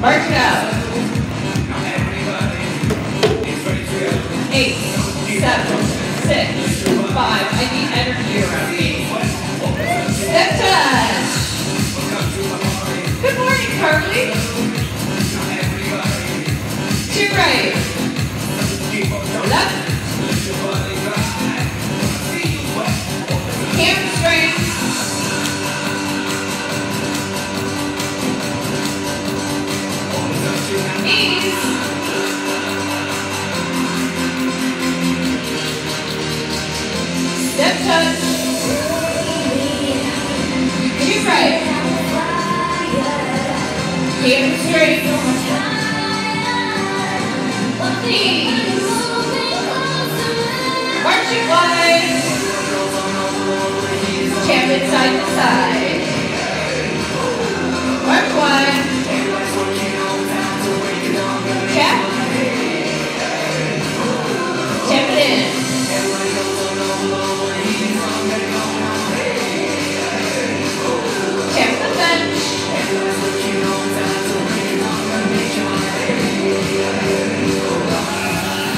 March it out. Eight, seven, six, five. I need energy around me. Step touch. Good morning, Carly. To right. Left. Knees. Touch. To right. Hamstring. Knees. Wide. Side to side. March wide. Tap it in.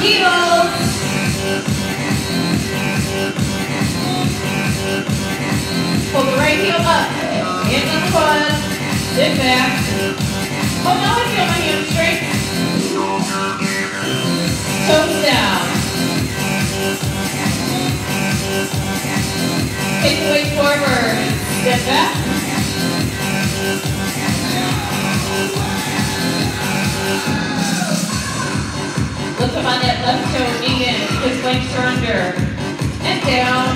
Heels. Pull the right heel up. Hands on the quad. Sit back. Oh no, I feel Toes down. Take the weight forward. Step back. Look up on that left toe, in, because legs are under. And down.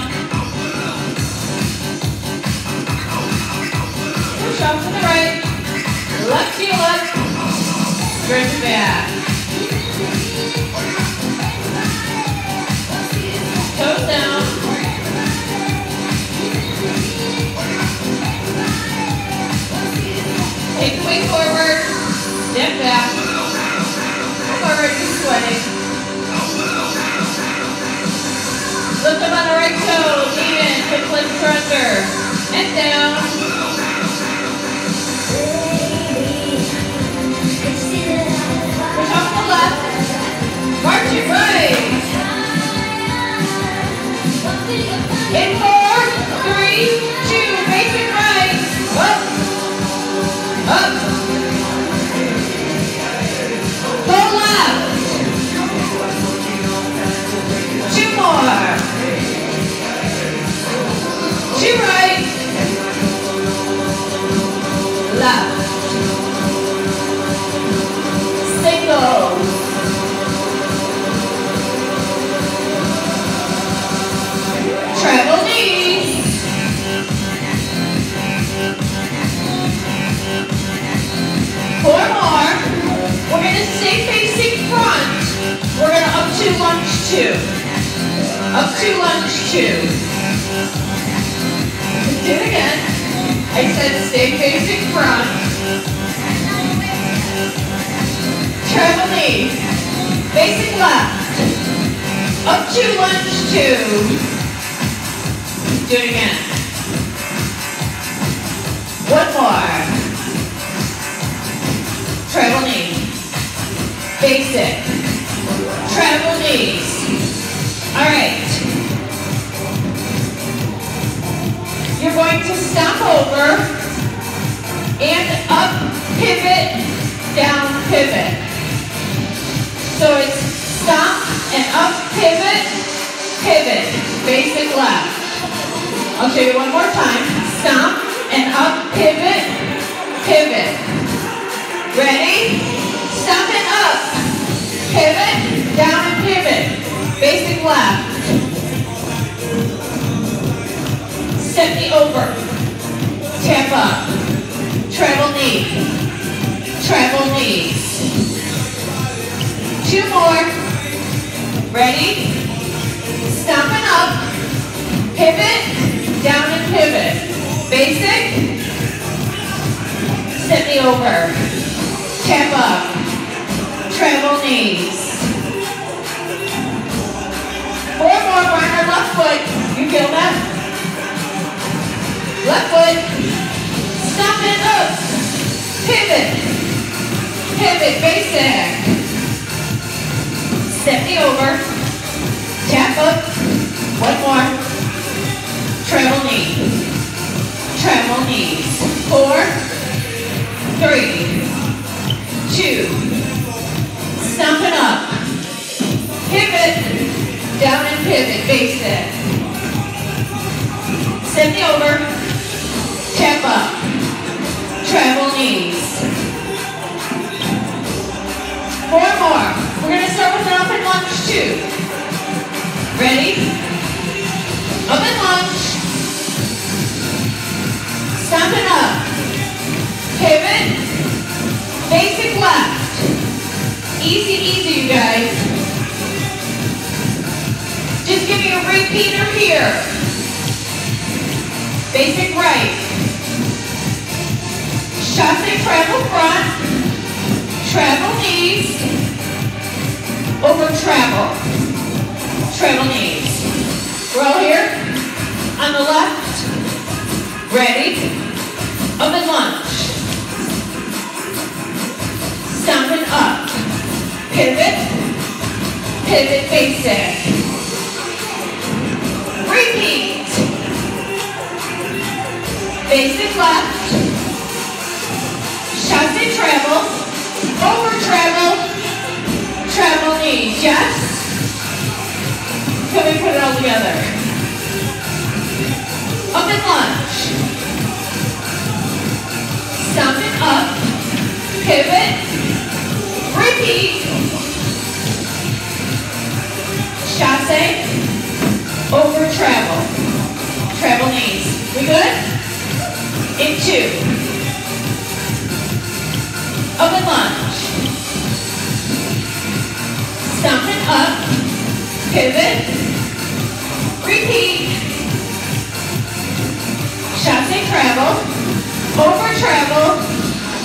Push off to the right. Left heel up. Stretch back. Toes down. Take the weight forward. Step back. Sweating. Lift up on the right toe. And down. March it right. In four, three, two, make it right. Up. Treble knee. Treble knees. Two more. Ready? Stop and up. Pivot, down and pivot. Basic. Step me over. Tap up. Treble knees. Four more, Brian, left foot. You feel that? Left foot. Stop and up. Pivot. pivot, basic. Step me over, tap up, one more. Treble knee, treble knees. Four, three, two, stomping up. Pivot, down and pivot, basic. Step me over, tap up, treble knees. Four more. We're gonna start with an and lunge too. Ready? And lunge. Stomping up. Pivot. Basic left. Easy, easy, you guys. Just give me a repeater here. Basic right. Chasse travel front. Travel knees. Over travel. Travel knees. We're all here. On the left. Ready? Up and lunge. Stomping up. Pivot. Pivot basic. Repeat. Basic left. Chasse travel. Over travel. Travel knees. Yes? Can we put it all together? Up and lunge. Stomping up. Pivot. Repeat. Chasse. Over travel. Travel knees. We good? In two. And lunge. Stomping up. Pivot. Repeat. Chasse travel. Over travel.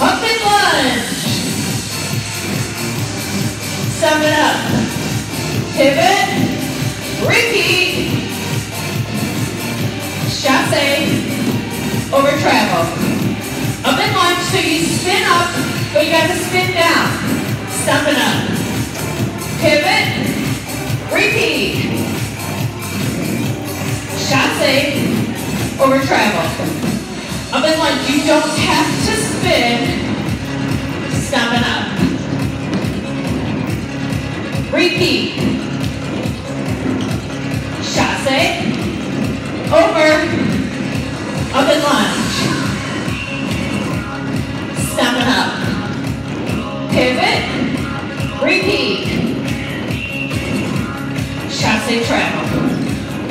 Up and lunge. Sum it up. Pivot. Repeat. Chasse. Over travel. Up and lunge, you don't have to spin. Stumping up. Repeat. Chasse. Over. Up and lunge. Stomping up. Pivot. Repeat. Chasse travel.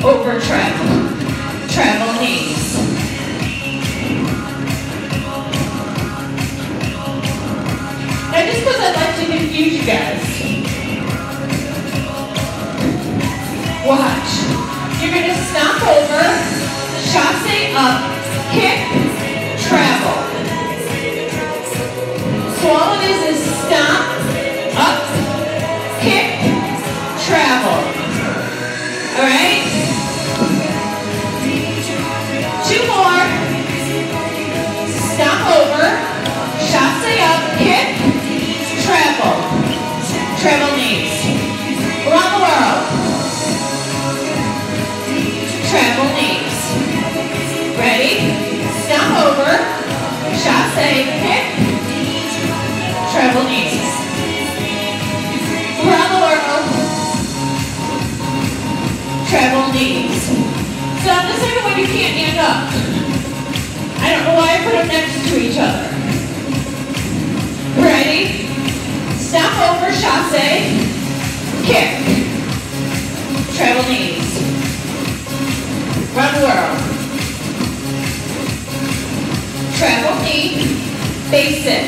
Over travel. Travel knees. And just because I'd like to confuse you guys. Watch. You're going to stomp over, chasse up, kick, travel. So all it is is stomp, up, kick, travel. All right? Travel knees. Around the world. Travel knees. Ready? Stomp over, chasse, kick, travel knees. Around the world. Travel knees. So on the second one you can't stand up. I don't know why I put them next to each other. Over, chasse, kick, travel knees. Run world. Travel knee, basic.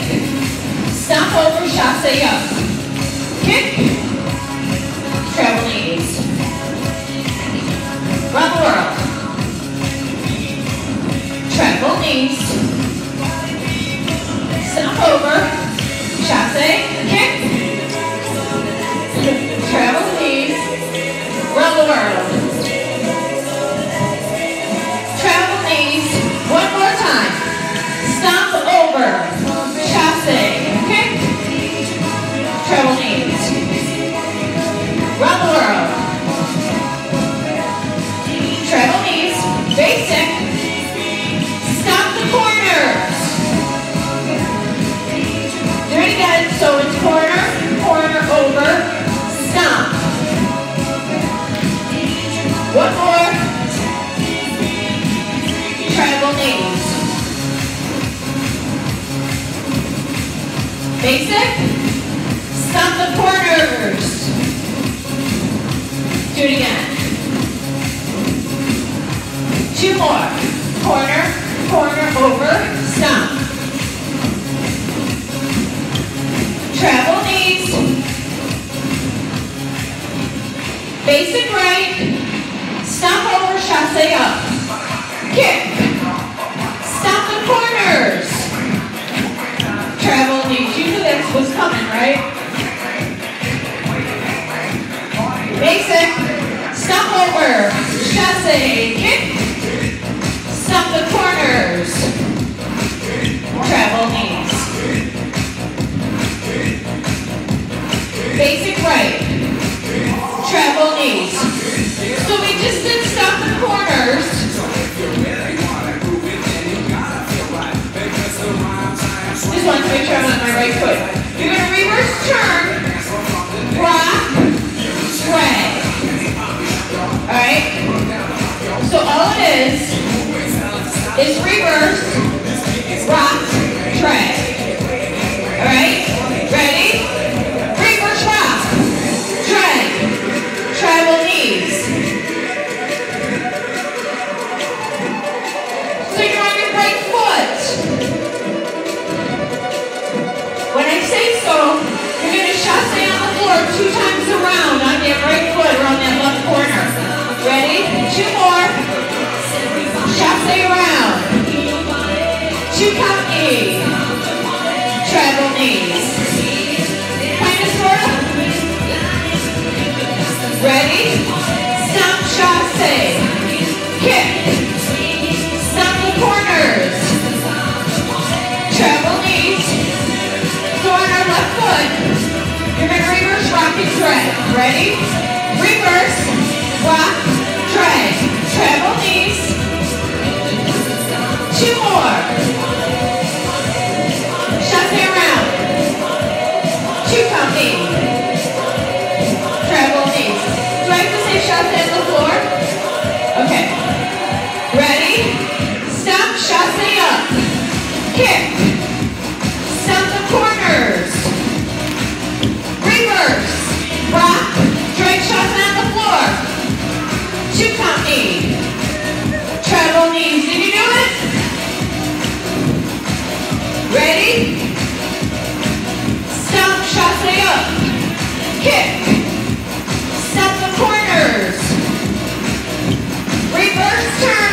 Stomp over, chasse up. Kick, travel knees. Run the world. Travel knees. Stomp over, chasse, kick. Run ladies. Basic, Stop the corners. Do it again. Two more, corner, corner, over, stop. Travel knees. Basic right, Stop over, chasse up kick. Corners. Travel knees. You knew that was coming, right? Basic. Stop over. Chasse. Kick. Stop the corners. Travel knees. Basic right. Travel knees. So we just did stop the corners. Just want to make sure I'm on my right foot. You're going to reverse turn, rock, drag. Alright? So all it is, is reverse, rock, drag. Alright? Ready? Reverse, rock, drag. Travel knees. Two more. Chasse around. Two knee. Travel knees. Do I have to say chasse on the floor? Okay. Ready? Stop, chasse up. Kick. Knees. Did you do it? Ready? Stomp, chasse up. Kick. Stop the corners. Reverse turn,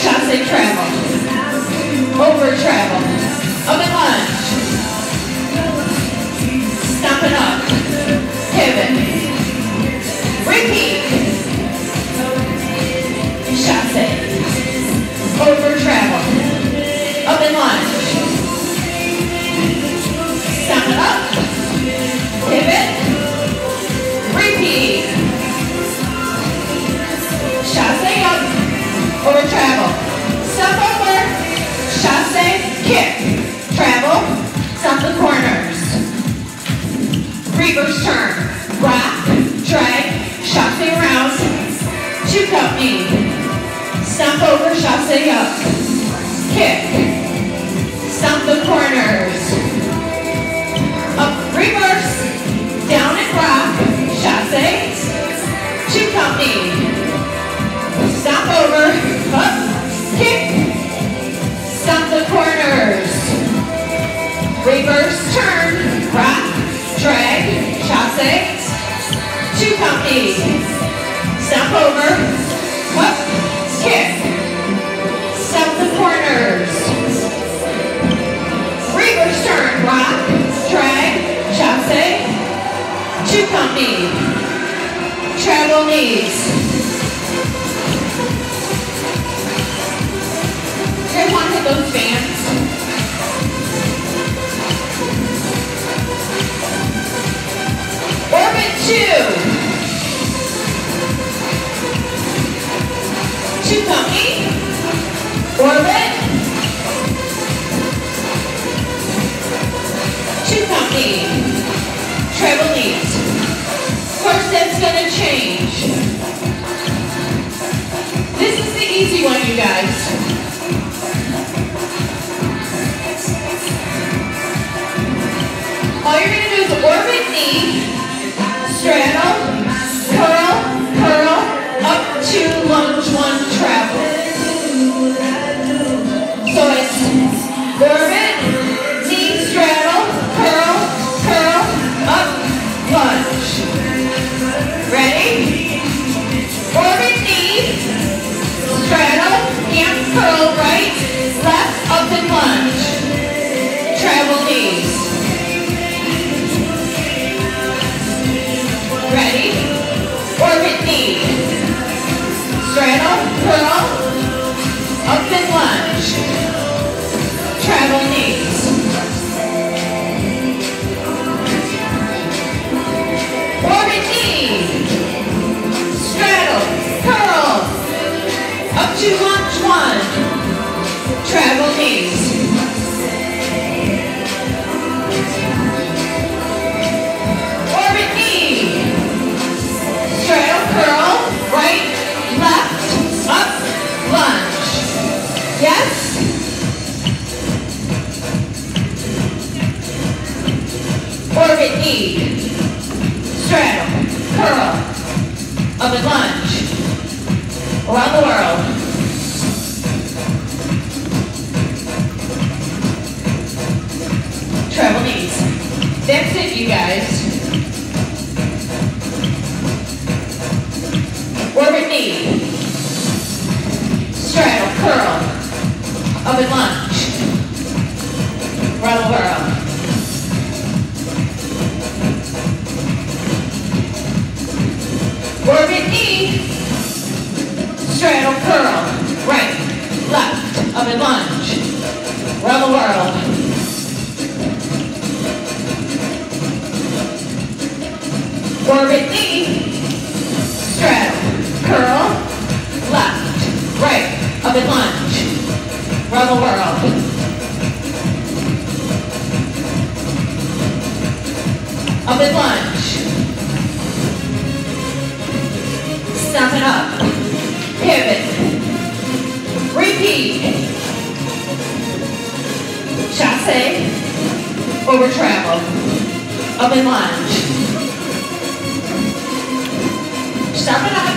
Chasse travel. Over travel. Up and lunge. Stop it up. Pivot. Repeat. Chasse. Over travel. or travel. Step over, chasse, kick, travel, stop the corners. Reverse turn, rock, drag, chasse around, two up knee. Stomp over, chasse up, kick, stomp the corners. Up, reverse, down and rock, chasse, two up knee. Stop over, up, kick, stop the corners. Reverse turn, rock, drag, chasse, two comfy. Stop over, up, kick, stop the corners. Reverse turn, rock, drag, chasse, two comfy. Travel knees. To one. Travel knees. Orbit knee. Straddle, curl, right, left, up, lunge. Yes? Orbit knee. Straddle, curl, up and lunge. Around the world. Travel knees. That's it, you guys. Orbit knee. Straddle, curl. Up and lunge. The world. Orbit knee. Straddle, curl. Right, left, up and lunge. Around the world. Orbit knee. Straddle, curl, left, right, up and lunge. The world. Up and lunge. Step it up. Pivot. Repeat. Chasse. Over travel. Up and lunge. Step it up.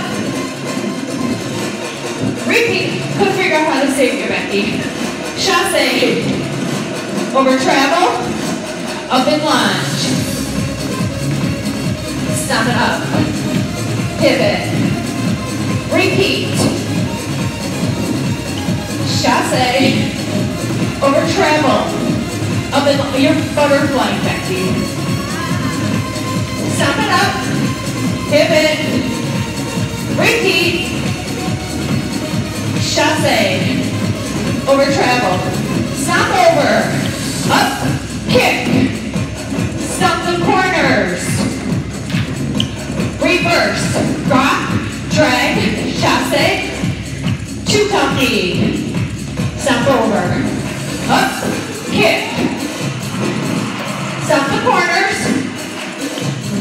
Repeat. Couldn't figure out how to say it, Becky. Chasse. Over travel. Up and lunge. It up. Pivot. Repeat. Chasse. Over travel. Up and you're butterflying, Becky. It up. Pivot. Repeat. Chasse. Over travel. Stop over. Up. Kick. Stop the corners. Reverse. Rock. Drag. Chasse. Two company. Stop over. Up. Kick. Stop the corners.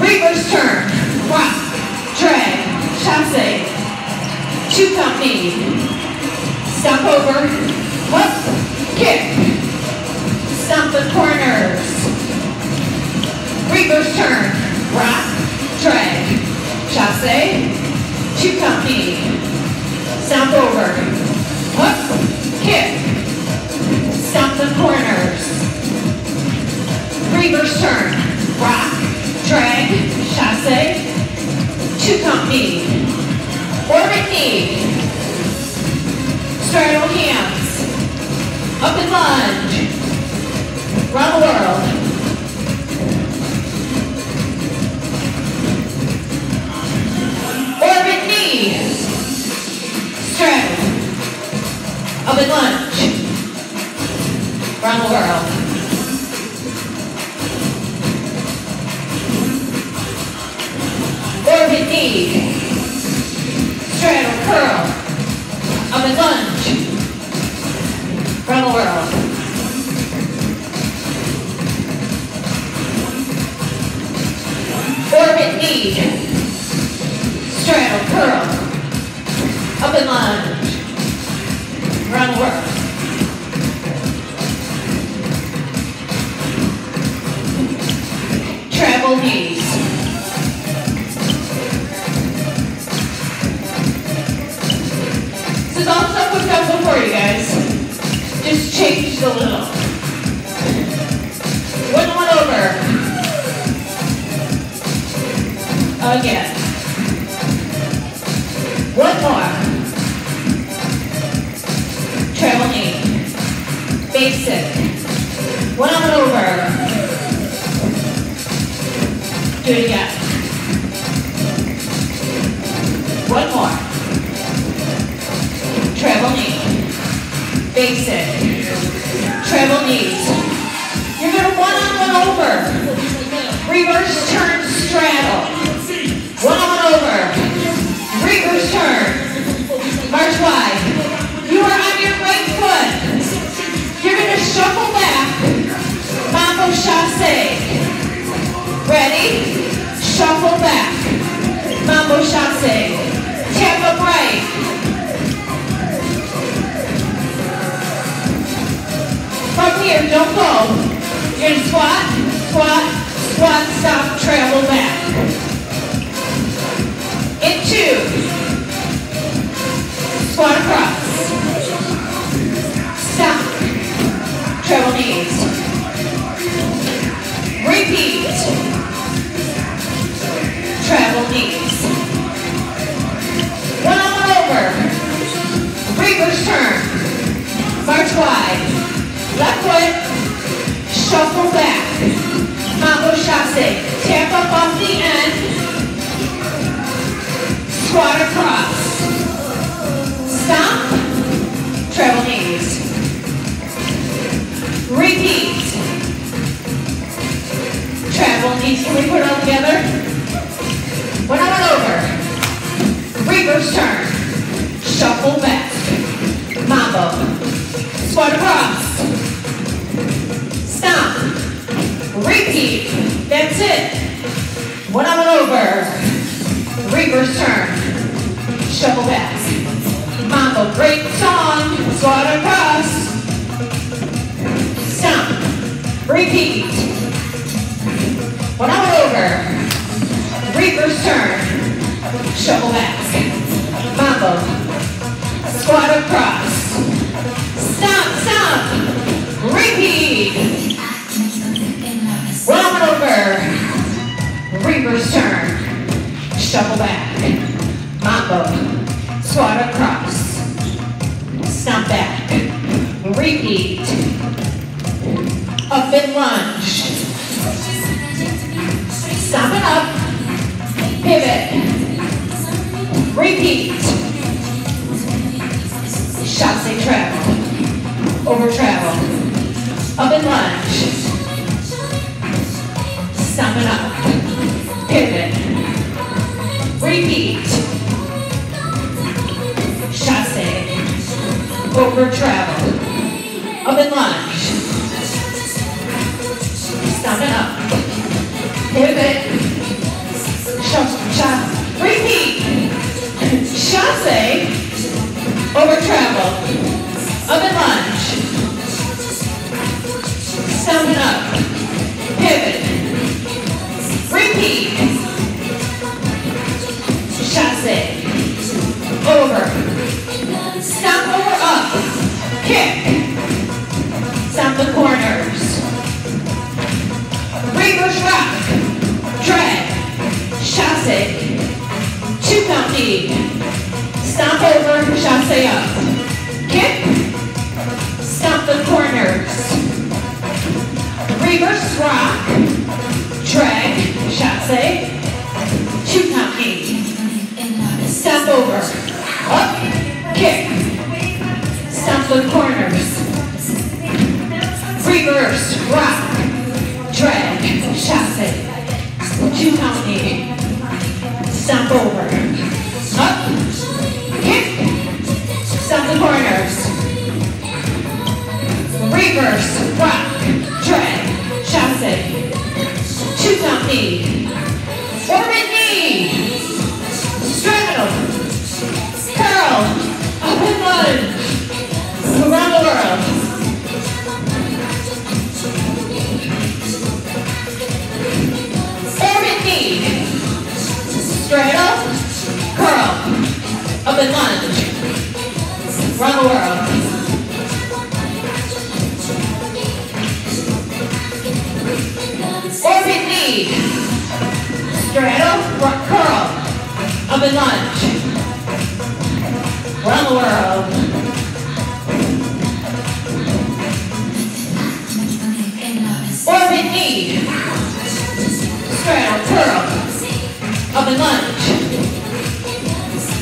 Reverse turn. Rock. Drag. Chasse. Two company. Stop over. Up. Kick. Stop the corners. Reverse turn. Rock. Drag. Chasse. Two company. Stop over. Up. Kick. Stop the corners. Reverse turn. Rock, drag, chasse, Knee. Straddle hands. Up and lunge. Round world. Orbit knee. Straddle. Up and lunge. Round the world. Up lunge. The world. Orbit knee. Straddle, curl. Up and lunge. Round the. Travel knees. Just changed a little. One over. Again. One more. Travel knee. Basic. One on over. Do it again. One more. Travel knee. Basic. Travel knees. You're gonna one on one over. Reverse turn straddle. One on one over. Reverse turn. March wide. You are on your right foot. You're gonna shuffle back. Mambo chasse. Ready? Shuffle back. Mambo chasse. Tap up right. Here, don't go. You're squat, squat, squat, stop, travel back. In two. Squat across. Stop. Travel knees. Repeat. Travel knees. One on one over. Reverse turn. March wide. Left foot. Shuffle back. Mambo chasse. Tap up off the end. Squat across. Over travel. Up and lunge. Stop it up. Pivot. Shuffle. Repeat. Chasse. Over travel. Up and lunge. Stop it up. Pivot. Repeat. Chasse. Over. Stop over kick. Sound the corners. Reverse rock. Dread. Chasse. Two count knee. Stomp over, chasse up. Kick. Stomp the corners. Reverse rock. Drag. Chasse. Two count knee. Step over. Up. Kick the corners. Reverse, rock, drag, Chasse. What you don't need. Stump over. Up, kick, Stop the corners. Reverse, rock, drag, Chasse. Two count knee. Forward knee. Straddle. Curl. been wanting. Run the world. Orbit knee. Straddle, curl. Up and lunge. Run the world. Orbit knee. Straddle, curl. Up and lunge.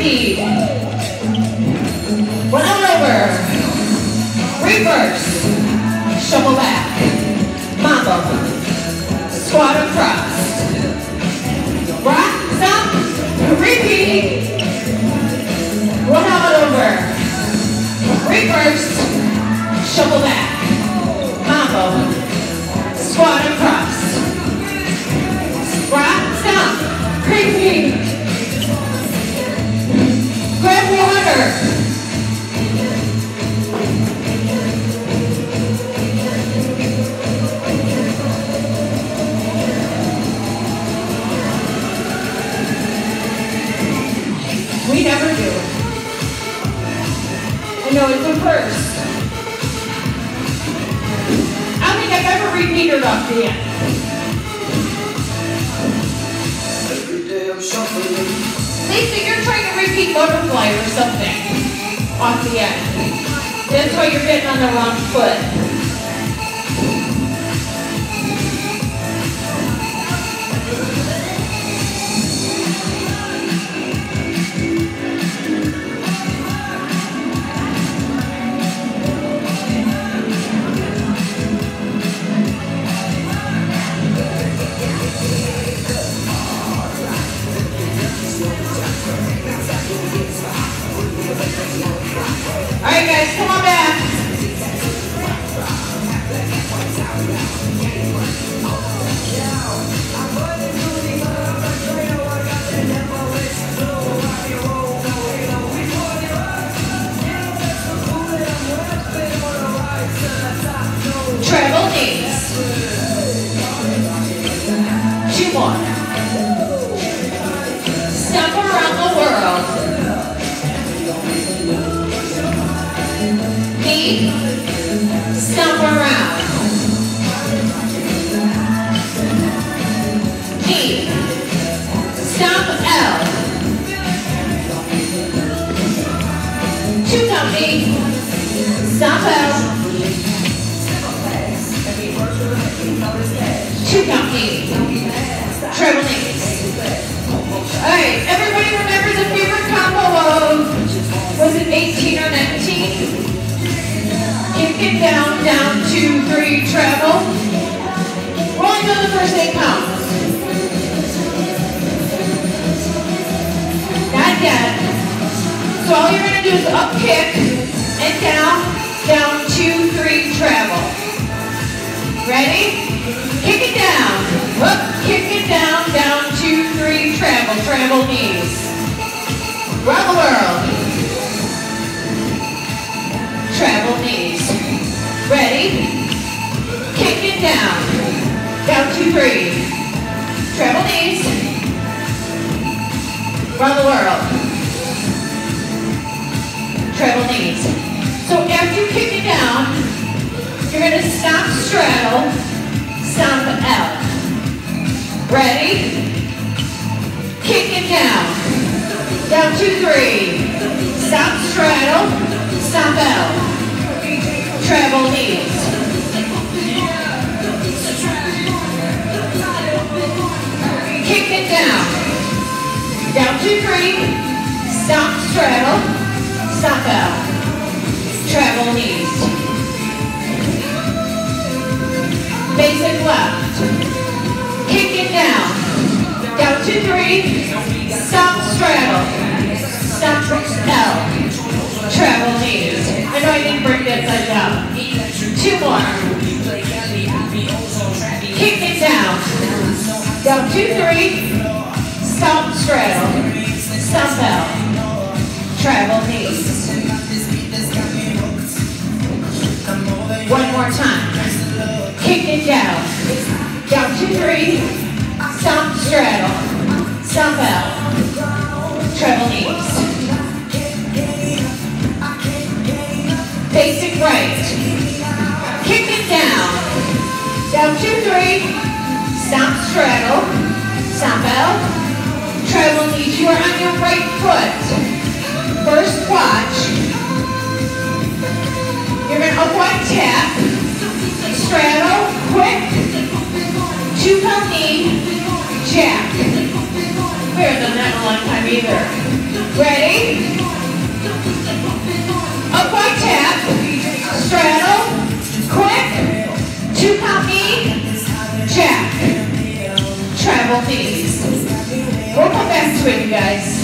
speed. Run over. Reverse. Shuffle back. Mambo. Squat across. Rise stop, Repeat. Run over. Reverse. Shuffle back. Knees. So after you kick it down, you're gonna stop straddle, stop out. Ready? Kick it down. Down, two, three. Stop, straddle, stop out. Travel knees. Kick it down. Down, two, three. Stop, straddle, out. Treble knees. Basic left. Kick it down. Down, two, three. Stop, straddle. Stop, L. Treble knees. I know I didn't bring it upside down. Two more. Kick it down. Down, two, three. Stop, straddle. Stop, L. Treble knees. One more time. Kick it down. Down, two, three. Stomp, straddle. Stomp out. Treble knees. Basic right. Kick it down. Down, two, three. Stomp, straddle. Stomp out. Treble knees. You are on your right foot. Two knee. Jack. We haven't done that in a long time either. Ready? Upright tap. Straddle. Quick. Two knee. Jack. Travel knees. We'll come back to it, you guys.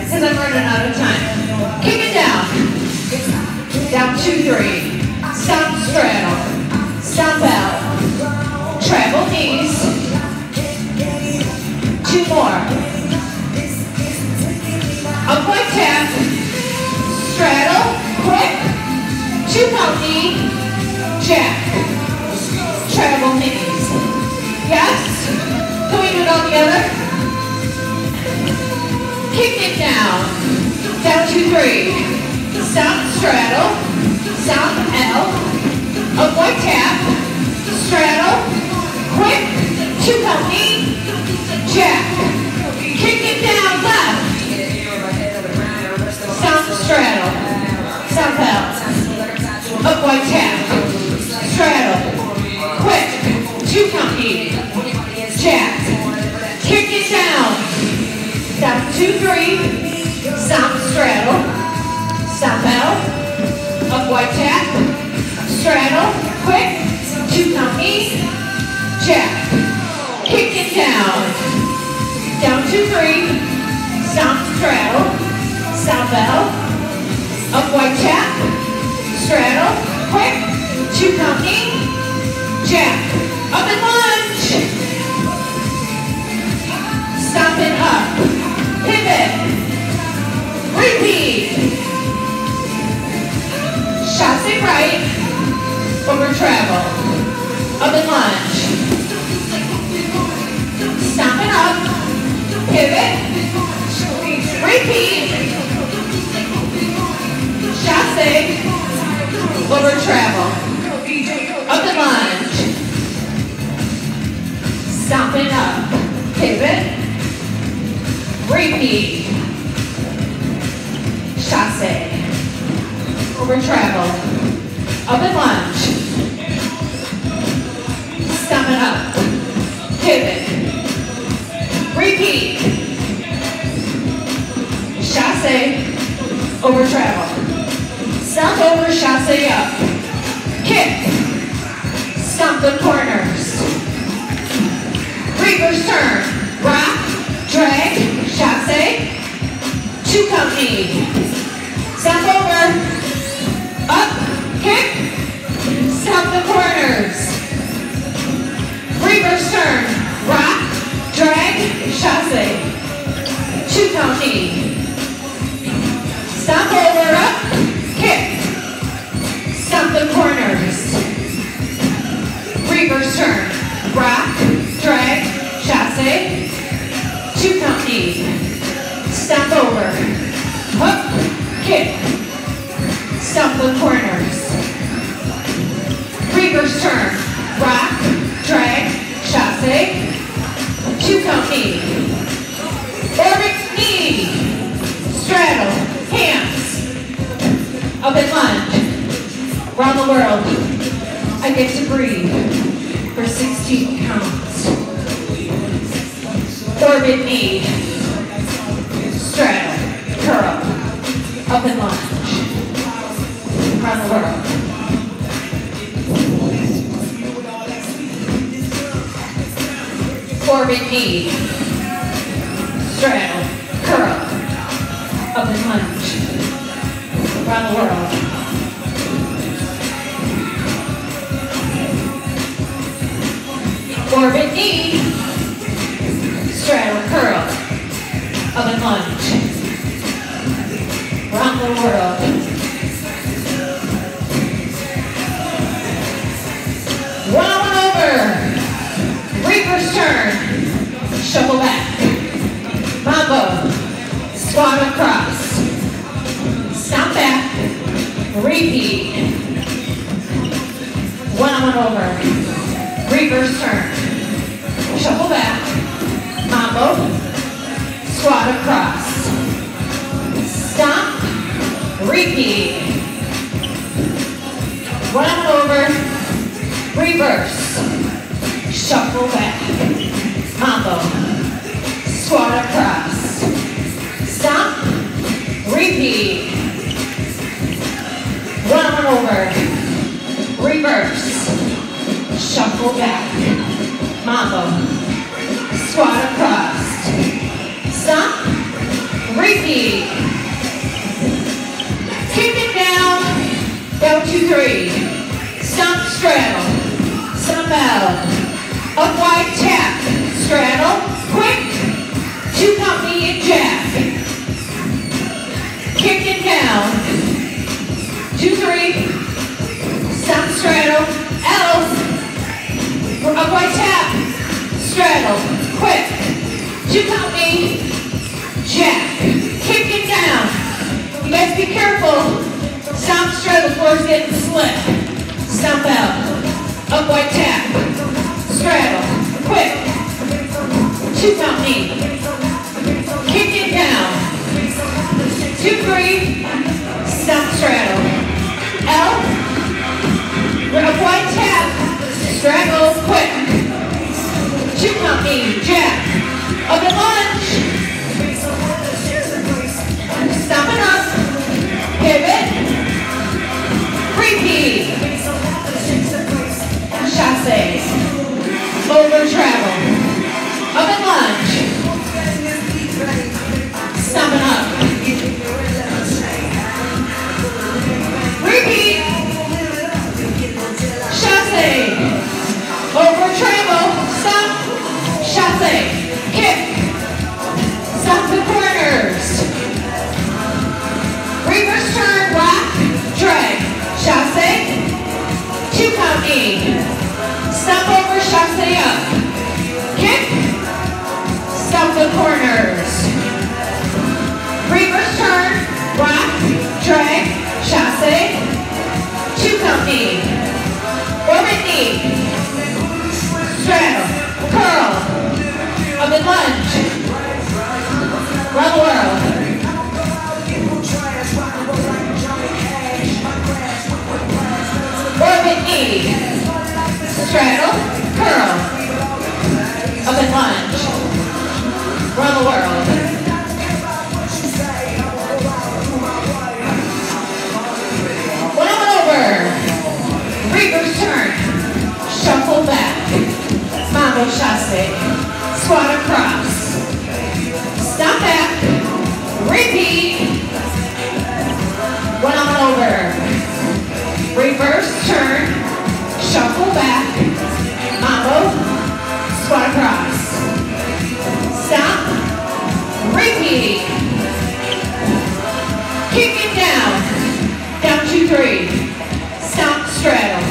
Because I'm running out of time. Kick it down. Down, two, three. Stop straddle. Stop out. Travel knees. Two more. Upright tap. Straddle. Quick. Two count knee. Jack. Travel knees. Yes? Can we do it all together? Kick it down. Down, two, three. Stop, straddle. Stop, L. Avoid tap. Straddle. Quick. Two count knee. Jack. Kick it down, left. Stop, straddle. Stop, Up Avoid tap. Straddle. Quick. Two count knee. Jack. Kick it down. Stop, two, three. Stop, straddle. Stop out. Avoid tap. Straddle. Quick. Two count. Jack. Kick it down. Down, two, three. Stop, straddle. Out. Avoid tap. Straddle. Quick. Two knee. Jack. Up and lunge. Stop and up. Pivot. Repeat. it right. Over travel. Up and lunge. Pivot. Repeat. Chasse. Over travel. Up and lunge. Stop and up. Pivot. Repeat. Chasse. Over travel. Up and lunge. Stop and up. Pivot. Repeat. Chasse. Over travel. Stomp over, chasse up. Kick. Stomp the corners. Reverse turn. Rock. Drag. Chasse. Two count knee. Stomp over. Drag. Chasse. Two count knee. Stomp over. Up. Kick. Stomp the corners. Reverse turn. Rock. Drag. Chasse. Two count knee. Step over. Hook. Kick. Stomp the corners. Reverse turn. Rock. Drag. Chasse. Two count knee. Orbit knee. Straddle. Hands. Up and lunge. Around the world. I get to breathe for 16 counts. Orbit knee. Straddle. Curl. Up and lunge. Around the world. Orbit knee. Straddle. Curl. Up and lunge. Around the world. Orbit knee. Straddle curl. Up and lunge. Around the world. Shuffle back. Mambo. Squat across. Stop back. Repeat. One on over. Reverse turn. Shuffle back. Mambo. Squat across. Stop. Repeat. One on over. Reverse. Shuffle back. Mambo. Squat across. Stop. Repeat. One on over. Reverse. Shuffle back. Mambo. Squat across. Stop. Repeat. Kick it down. Down, two, three. Stomp, straddle. Stomp out. Up wide tap. Straddle. Two knee and jack. Kick it down. Two, three. Stop straddle. Else. Up wide tap. Straddle. Quick. Two knee. Jack. Kick it down. You guys be careful. Stomp, straddle, floor's getting slick. Stomp out. Up wide tap. Straddle. Quick. Two count knee. Two, three. Stomp, straddle. L. Up wide tap. Straddle. Quick. Two knee. Jack. Up and lunge. Stop it up. Pivot. Repeat. Chasse. Over travel. Up and lunge. Stop step over, chasse up, kick, Step the corners, reverse turn, rock, drag, chasse, two count knee, orbit knee, straddle, curl, up and lunge, And. Run the world. Over. Reverse turn. Shuffle back. Mambo chasse. Squat across. Stop back. Repeat. One on over. Reverse turn, shuffle back, mambo, squat across. Kick it down, down two, three. Stop, straddle,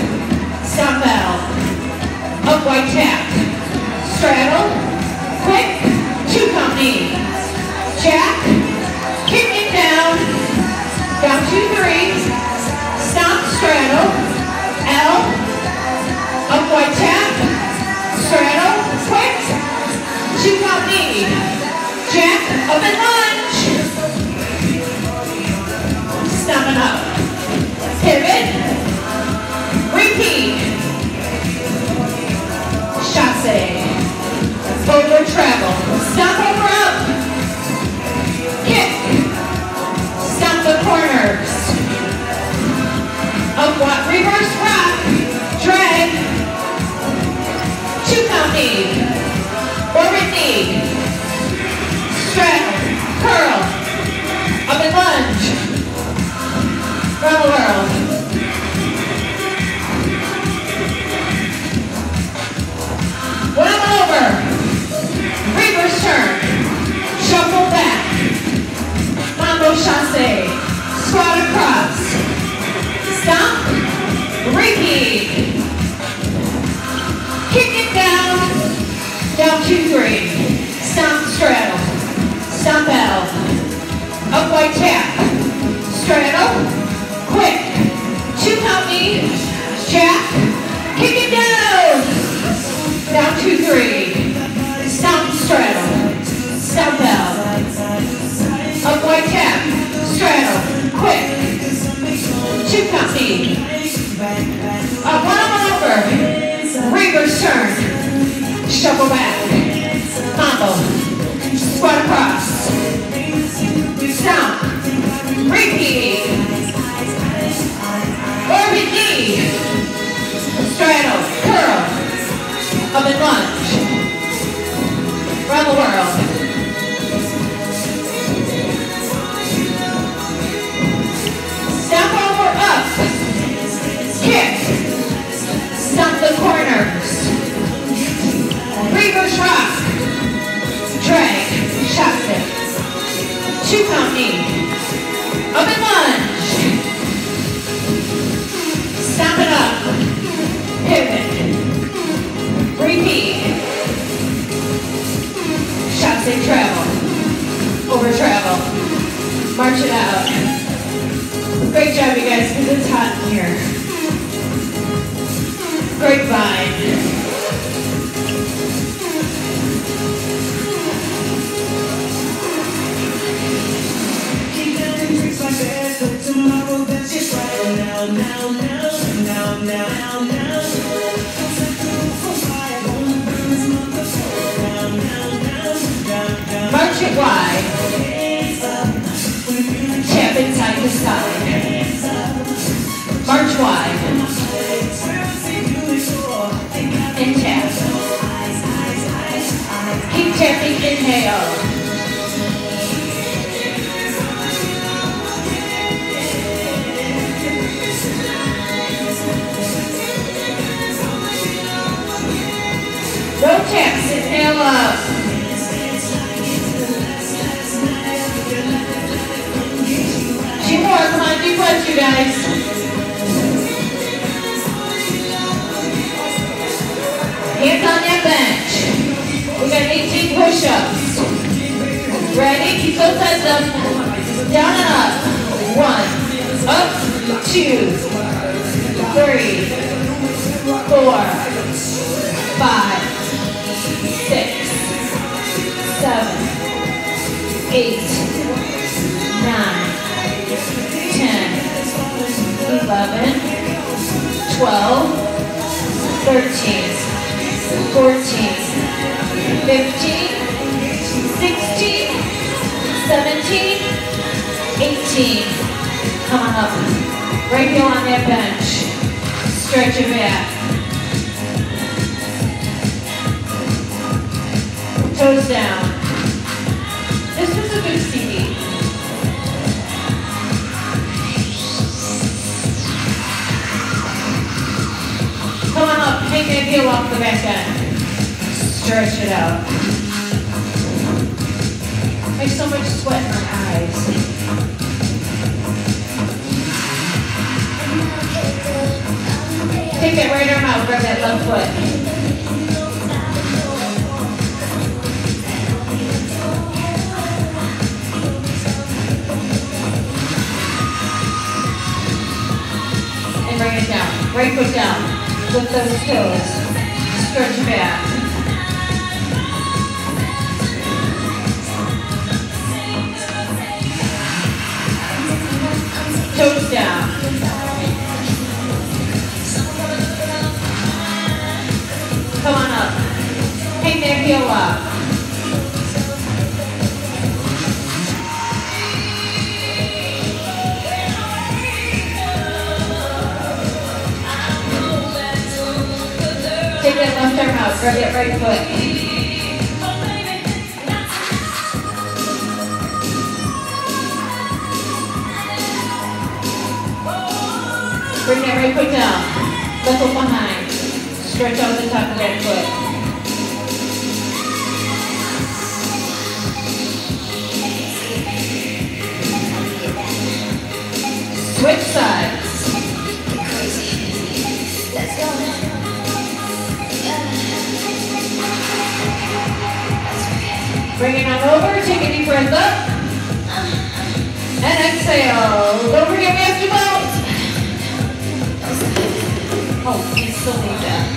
stop out. Up white tap, straddle, quick, two knee. Jack, for travel. On, you guys. Hands on that bench. We got 18 push-ups. Ready? Keep those sides up. Down and up. One. Up. Two. Three. Four. Five. Six. Seven. Eight. 11, 12, 13, 14, 15, 16, 17, 18. Come on up. Right here on that bench. Stretch your back. Toes down. This was a good seat. Take that heel off the back end. Stretch it out. There's so much sweat in my eyes. Take that right arm out, grab that left foot. And bring it down. Right foot down. Lift those toes. Stretch back. Toes down. Come on up. Take that heel up. Left arm out. Grab that right foot. Bring that right foot down. Foot behind. Stretch out the top of that foot. Switch sides. Bring it on over, take a deep breath up. And exhale. Don't forget we have to bounce. Oh, we still need that.